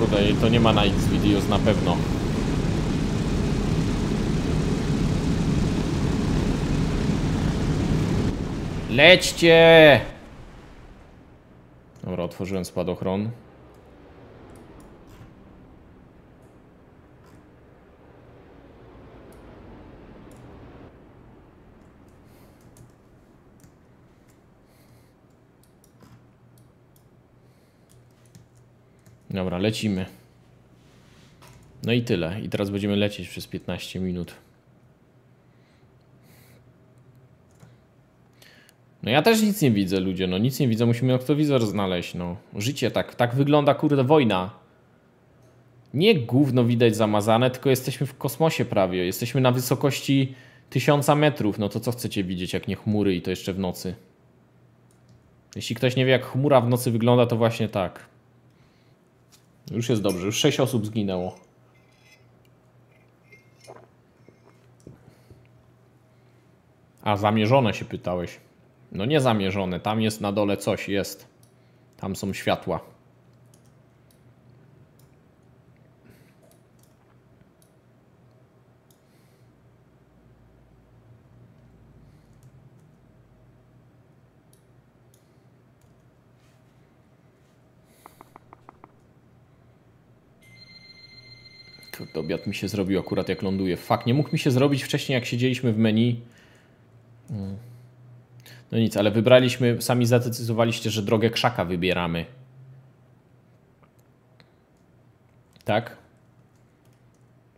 Kurde, to nie ma na X videos na pewno. Lećcie! Dobra, otworzyłem spadochron. Dobra, lecimy. No i tyle. I teraz będziemy lecieć przez 15 minut. No ja też nic nie widzę, ludzie. No nic nie widzę, musimy oktowizor znaleźć. No, życie tak, tak wygląda, kurde, wojna. Nie gówno widać zamazane, tylko jesteśmy w kosmosie prawie. Jesteśmy na wysokości tysiąca metrów. No to co chcecie widzieć, jak nie chmury i to jeszcze w nocy? Jeśli ktoś nie wie, jak chmura w nocy wygląda, to właśnie tak. Już jest dobrze, już 6 osób zginęło. A zamierzone się pytałeś. No nie zamierzone, tam jest na dole coś, jest. Tam są światła. Kurde, obiad mi się zrobił akurat jak ląduje. Fak, nie mógł mi się zrobić wcześniej jak siedzieliśmy w menu. No nic, ale wybraliśmy, sami zadecydowaliście, że drogę krzaka wybieramy. Tak?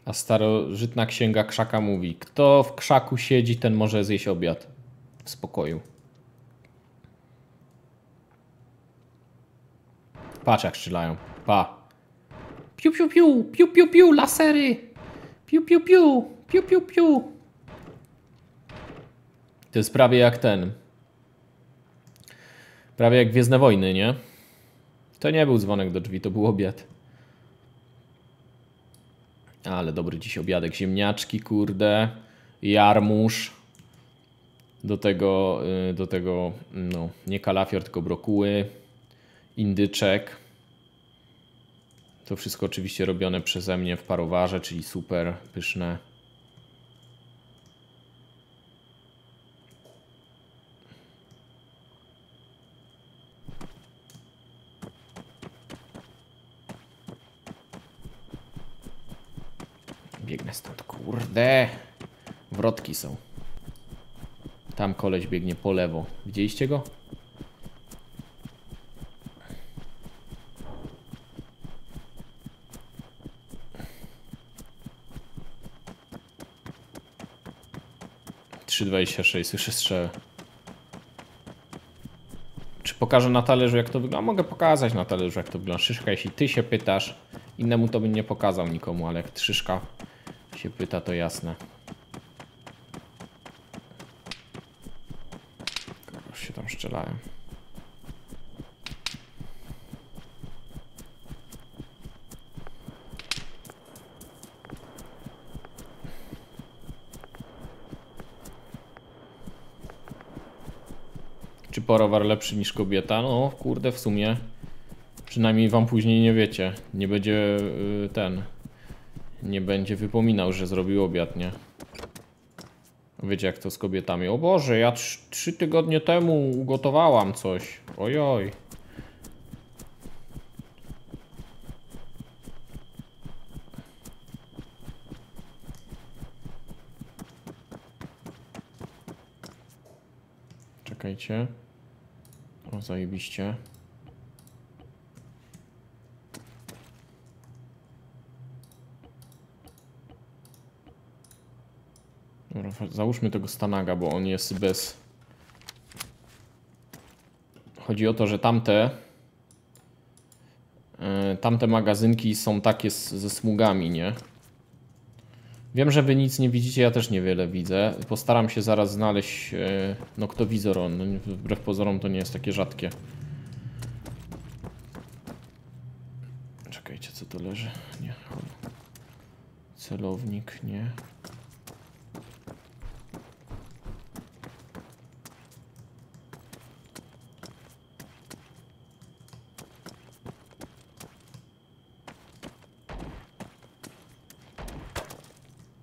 A starożytna księga krzaka mówi, kto w krzaku siedzi, ten może zjeść obiad w spokoju. Patrz jak strzelają. Pa. Piu, piu, piu, piu, piu, piu, lasery. Piu, piu, piu, piu, piu, piu. To jest prawie jak ten. Prawie jak Gwiezdne Wojny, nie? To nie był dzwonek do drzwi, to był obiad. Ale dobry dziś obiadek. Ziemniaczki, kurde. Jarmuż. Do tego, y, do tego, no, nie kalafior, tylko brokuły. Indyczek. To wszystko oczywiście robione przeze mnie w parowarze, czyli super pyszne. Biegnę stąd, kurde. Wrotki są. Tam koleś biegnie po lewo. Widzieliście go? Trzy dwadzieścia sześć, słyszę strzelę. Czy pokażę na talerzu jak to wygląda? Mogę pokazać na talerzu jak to wygląda. Szyszka, jeśli ty się pytasz, innemu to bym nie pokazał nikomu, ale jak Szyszka się pyta, to jasne. Kogoś się tam strzelają. Czy porowar lepszy niż kobieta? No, kurde, w sumie. Przynajmniej wam później nie wiecie. Nie będzie y, ten. Nie będzie wypominał, że zrobił obiad, nie? Wiecie jak to z kobietami. O Boże, ja trz- trzy tygodnie temu ugotowałam coś. Ojoj. Czekajcie. Zajebiście. Załóżmy tego Stanaga, bo on jest bez... Chodzi o to, że tamte... e, Tamte magazynki są takie ze smugami, nie? Wiem, że wy nic nie widzicie, ja też niewiele widzę. Postaram się zaraz znaleźć e, noktowizor. On, wbrew pozorom to nie jest takie rzadkie. Czekajcie, co to leży? Nie. Celownik, nie.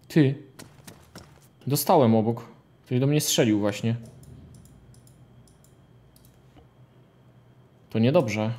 Ty. Dostałem obok. Ktoś do mnie strzelił właśnie. To niedobrze.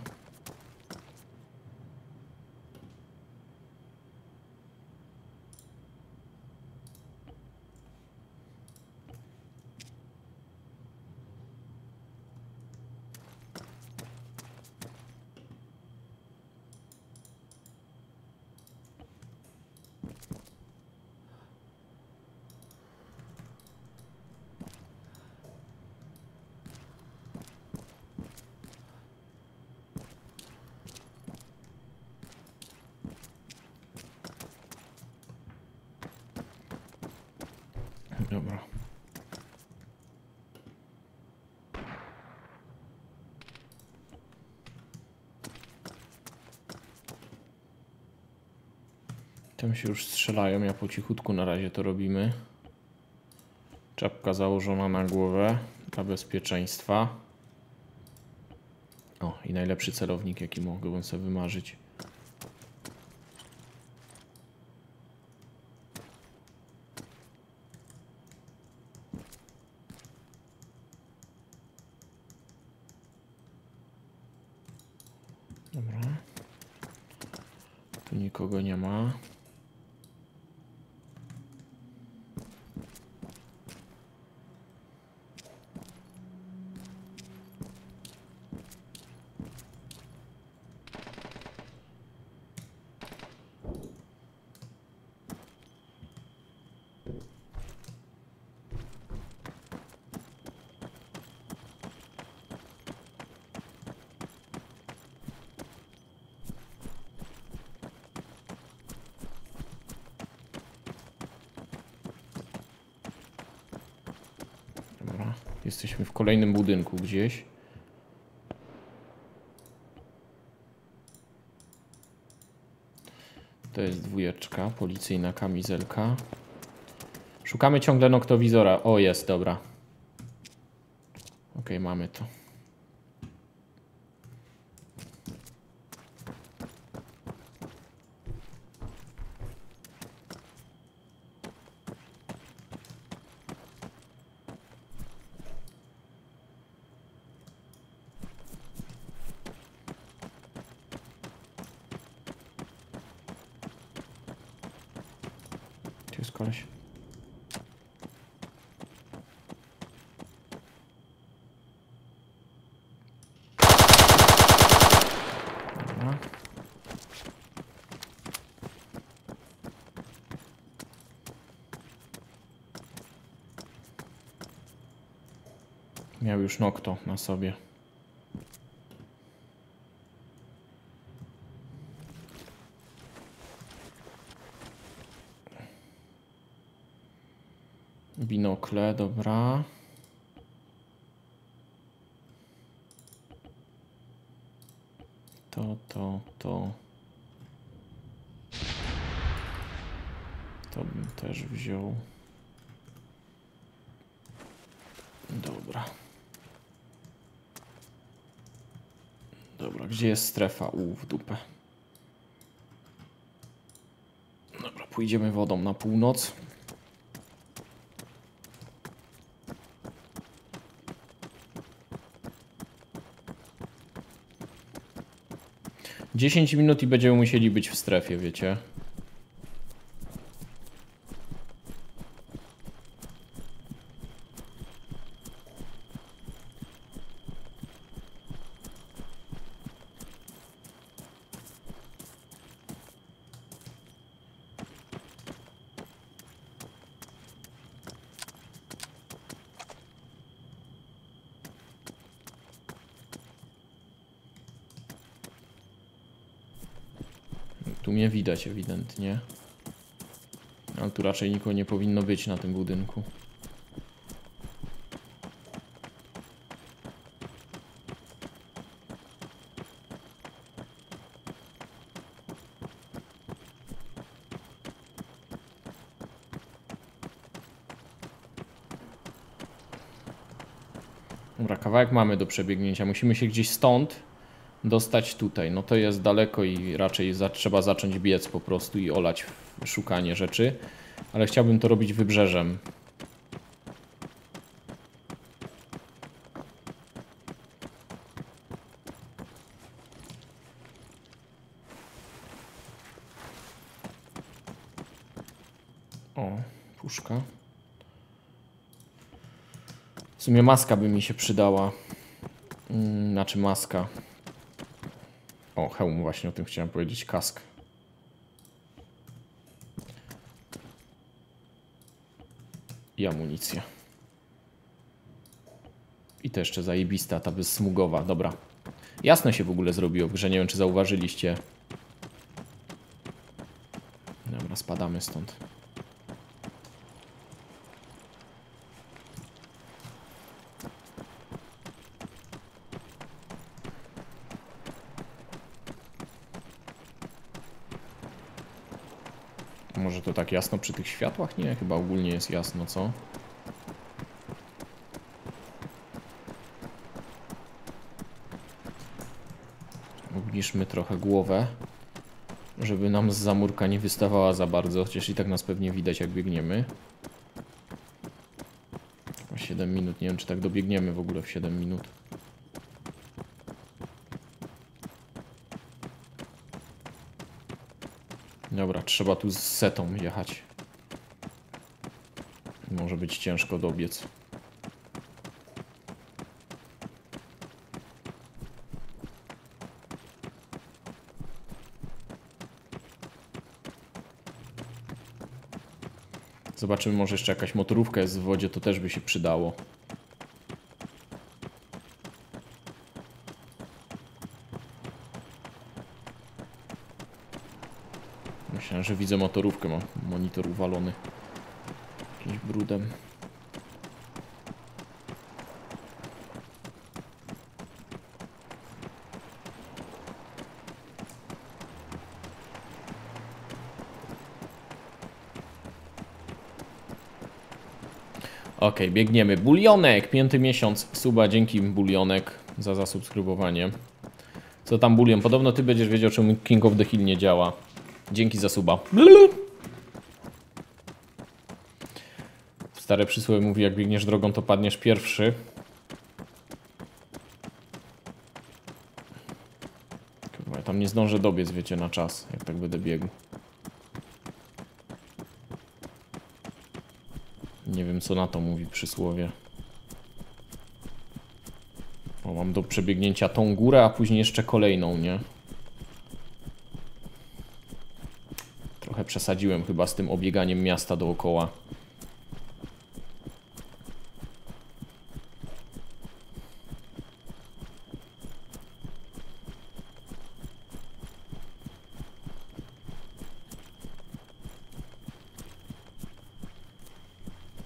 Dobra. Tam się już strzelają, ja po cichutku na razie to robimy. Czapka założona na głowę dla bezpieczeństwa. O, i najlepszy celownik, jaki mogłbym sobie wymarzyć. Dobra. Tu nikogo nie ma. Dobra. Jesteśmy w kolejnym budynku gdzieś. To jest dwójeczka, policyjna kamizelka. Szukamy ciągle noktowizora. O, jest, dobra. Ok, mamy to. Tu jest koleś. Dobra. Miał już nokto na sobie. Binokle, dobra. To, to, to. To bym też wziął. Dobra. Dobra, gdzie jest strefa? U, w dupę. Dobra, pójdziemy wodą na północ. Dziesięć minut i będziemy musieli być w strefie, wiecie. Tu mnie widać ewidentnie. Ale tu raczej nikogo nie powinno być na tym budynku. Dobra, kawałek mamy do przebiegnięcia. Musimy się gdzieś stąd dostać tutaj. No to jest daleko i raczej za, trzeba zacząć biec po prostu i olać szukanie rzeczy. Ale chciałbym to robić wybrzeżem. O, puszka. W sumie maska by mi się przydała. Mm, Znaczy maska. O, hełm właśnie o tym chciałem powiedzieć. Kask. I amunicja. I to jeszcze zajebista, ta bezsmugowa. Dobra. Jasno się w ogóle zrobiło w grze. Nie wiem, czy zauważyliście. Dobra, spadamy stąd. Może to tak jasno przy tych światłach? Nie, chyba ogólnie jest jasno, co? Obniżmy trochę głowę, żeby nam z zamurka nie wystawała za bardzo, chociaż i tak nas pewnie widać jak biegniemy. Chyba 7 minut, nie wiem czy tak dobiegniemy w ogóle w 7 minut. Dobra, trzeba tu z setą jechać. Może być ciężko dobiec. Zobaczymy, może jeszcze jakaś motorówka jest w wodzie, to też by się przydało. Myślałem, że widzę motorówkę, mam monitor uwalony jakimś brudem. Okej, biegniemy. Bulionek, piąty miesiąc suba, dzięki Bulionek za zasubskrybowanie. Co tam Bulion? Podobno ty będziesz wiedział, czemu King of the Hill nie działa. Dzięki za suba. Stare przysłowie mówi, jak biegniesz drogą, to padniesz pierwszy. Kurwa, ja tam nie zdążę dobiec, wiecie, na czas, jak tak będę biegł. Nie wiem, co na to mówi przysłowie. Mam do przebiegnięcia tą górę, a później jeszcze kolejną, nie? Trochę przesadziłem chyba z tym obieganiem miasta dookoła.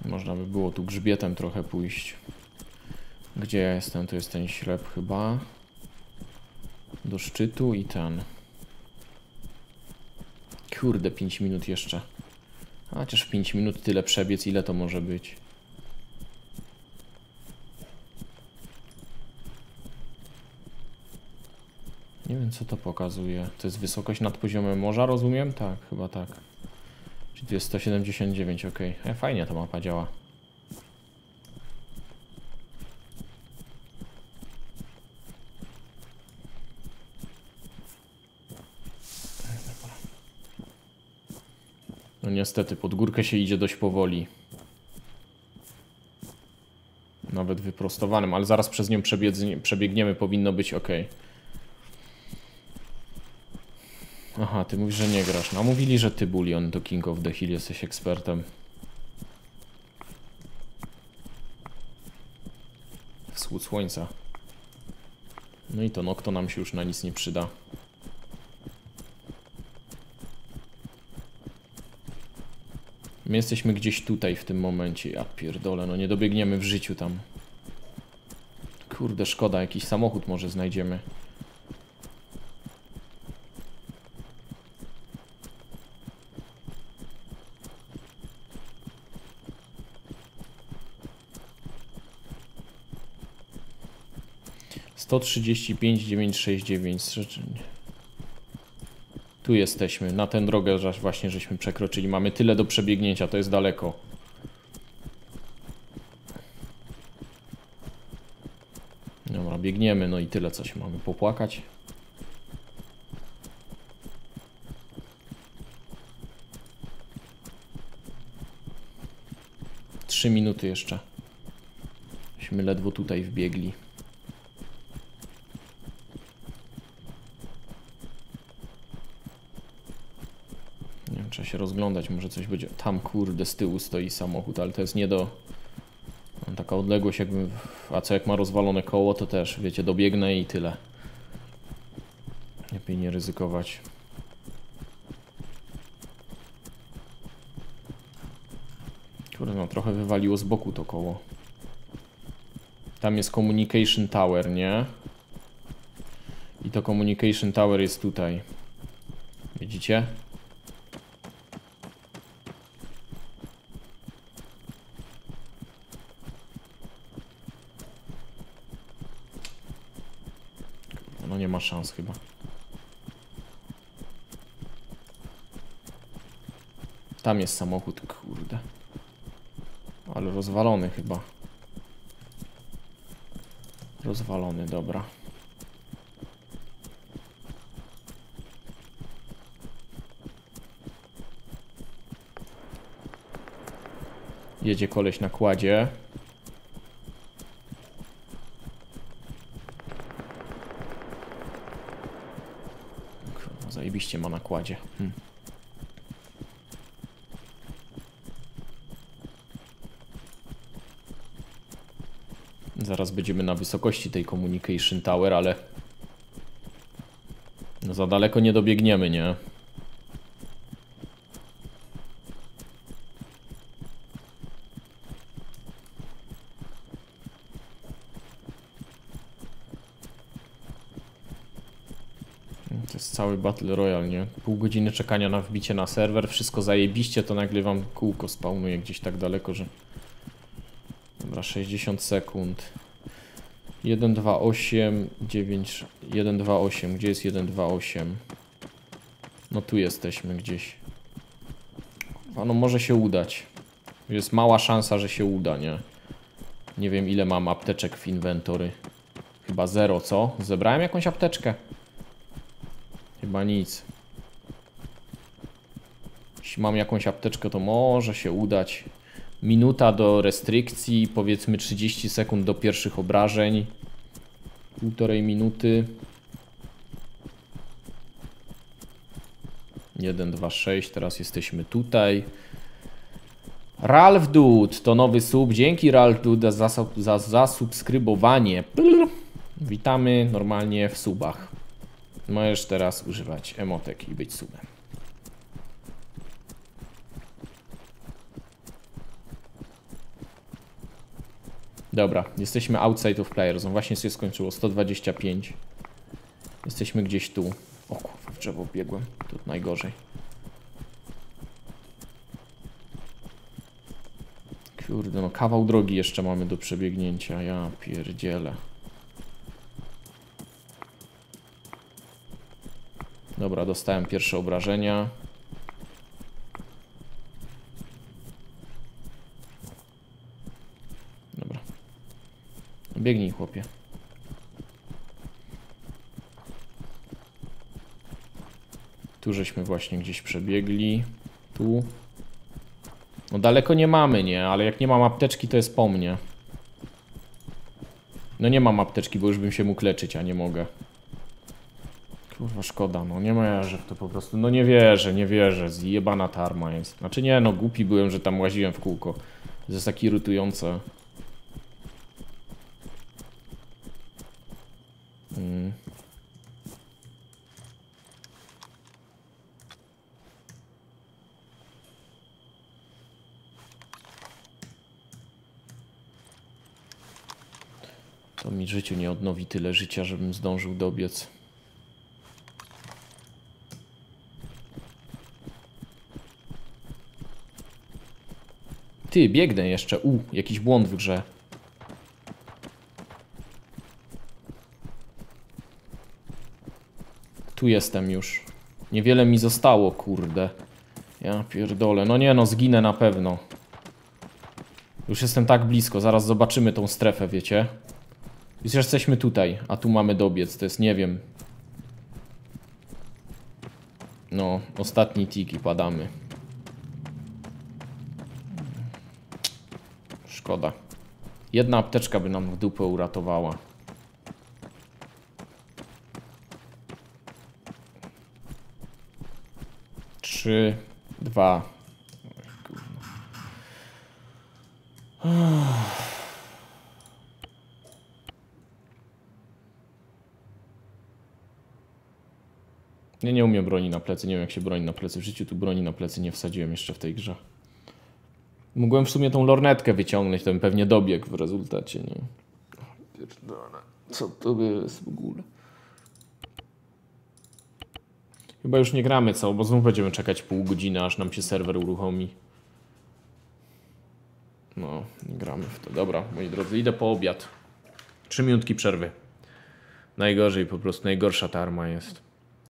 Można by było tu grzbietem trochę pójść. Gdzie ja jestem? To jest ten ślep chyba. Do szczytu i ten. Kurde, 5 minut jeszcze. Chociaż w 5 minut tyle przebiec, ile to może być? Nie wiem, co to pokazuje. To jest wysokość nad poziomem morza, rozumiem? Tak, chyba tak. Czyli tu jest 179, ok. E, fajnie ta mapa działa. No niestety, pod górkę się idzie dość powoli. Nawet wyprostowanym, ale zaraz przez nią przebiegnie, przebiegniemy, powinno być ok. Aha, ty mówisz, że nie grasz. No, mówili, że ty, Bullion, to King of the Hill jesteś ekspertem. Wschód słońca. No i to Nokto nam się już na nic nie przyda. My jesteśmy gdzieś tutaj w tym momencie. Ja pierdolę, no nie dobiegniemy w życiu tam. Kurde, szkoda, jakiś samochód może znajdziemy. Sto trzydzieści pięć dziewięć sześć dziewięć. Tu jesteśmy, na tę drogę właśnie żeśmy przekroczyli. Mamy tyle do przebiegnięcia, to jest daleko. Dobra, biegniemy, no i tyle, co się mamy popłakać. Trzy minuty jeszcze. Myśmy ledwo tutaj wbiegli. Nie wiem, trzeba się rozglądać, może coś będzie. Tam kurde z tyłu stoi samochód, ale to jest nie do. no, Taka odległość jakby. A co jak ma rozwalone koło, to też wiecie, dobiegnę i tyle. Lepiej nie ryzykować. Kurde, no trochę wywaliło z boku to koło. Tam jest Communication Tower, nie? I to Communication Tower jest tutaj. Widzicie? Kurde, No nie ma szans chyba. Tam jest samochód, kurde. Ale rozwalony chyba. Rozwalony, dobra. Jedzie koleś na kładzie. Zajebiście ma na kładzie. Hm. Zaraz będziemy na wysokości tej Communication Tower, ale no za daleko nie dobiegniemy, nie? To jest cały Battle Royale, nie? Pół godziny czekania na wbicie na serwer, wszystko zajebiście, to nagle wam kółko spawnuje gdzieś tak daleko, że... Dobra, 60 sekund. 1, 2, 8, 9, 1, 2, 8. Gdzie jest 1, 2, 8? No tu jesteśmy gdzieś. A no może się udać. Jest mała szansa, że się uda, nie? Nie wiem ile mam apteczek w inwentory. Chyba zero, co? Zebrałem jakąś apteczkę? Chyba nic. Jeśli mam jakąś apteczkę, to może się udać. Minuta do restrykcji, powiedzmy 30 sekund do pierwszych obrażeń. Półtorej minuty. 1, 2, 6, teraz jesteśmy tutaj. Ralph Dude to nowy sub. Dzięki Ralph Dude za, zasub- za zasubskrybowanie. Plr. Witamy normalnie w subach. Możesz teraz używać emotek i być subem. Dobra, jesteśmy outside of players. No właśnie się skończyło 125. Jesteśmy gdzieś tu. O kurwa, w drzewo biegłem. Tu najgorzej. Kurde, no kawał drogi jeszcze mamy do przebiegnięcia. Ja pierdzielę. Dobra, dostałem pierwsze obrażenia. Dobra. Biegnij, chłopie. Tu żeśmy właśnie gdzieś przebiegli. Tu. No daleko nie mamy, nie? Ale jak nie mam apteczki, to jest po mnie. No nie mam apteczki, bo już bym się mógł leczyć, a nie mogę. Kurwa, szkoda, no nie wierzę w to po prostu. No nie wierzę, nie wierzę. Zjebana tarma jest. Znaczy nie, no głupi byłem, że tam łaziłem w kółko. To jest takie irytujące. Mm. To mi życiu nie odnowi tyle życia, żebym zdążył dobiec. Ty, biegnę jeszcze. U, jakiś błąd w grze. Tu jestem już. Niewiele mi zostało, kurde. Ja pierdolę. No nie no, zginę na pewno. Już jestem tak blisko, zaraz zobaczymy tą strefę, wiecie? Już jesteśmy tutaj, a tu mamy dobiec, to jest, nie wiem. No, ostatni tiki padamy. Szkoda. Jedna apteczka by nam w dupę uratowała. Trzy, dwa. Nie, nie umiem broni na plecy, nie wiem jak się broni na plecy. W życiu tu broni na plecy nie wsadziłem jeszcze w tej grze. Mogłem w sumie tą lornetkę wyciągnąć, to bym pewnie dobiegł w rezultacie, nie? Pierdolę. Co to jest w ogóle? Chyba już nie gramy co, bo znów będziemy czekać pół godziny, aż nam się serwer uruchomi. No, nie gramy w to. Dobra, moi drodzy, idę po obiad. Trzy minutki przerwy. Najgorzej, po prostu najgorsza ta arma jest.